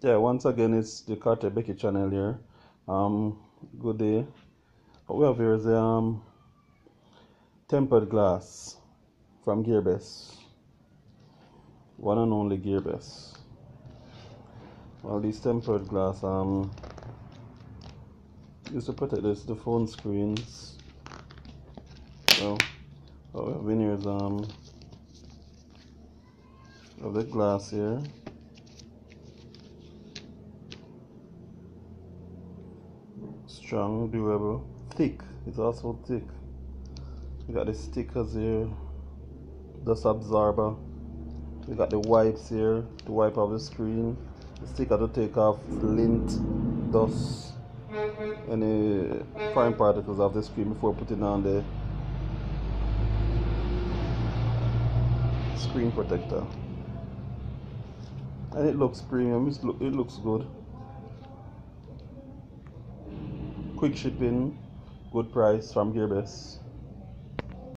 yeah, once again, it's the Carter Beckford channel here. Um, good day. What we have here is a um, tempered glass from Gearbest. One and only Gearbest. Well, these tempered glass um used to protect this the phone screens. So, what we have in here is um of the glass here. Strong, durable, thick. It's also thick. You got the stickers here, dust absorber. You got the wipes here to wipe off the screen. The sticker to take off lint, dust, any fine particles off the screen before putting on the screen protector. And it looks premium. it looks good. Quick shipping, good price from Gearbest.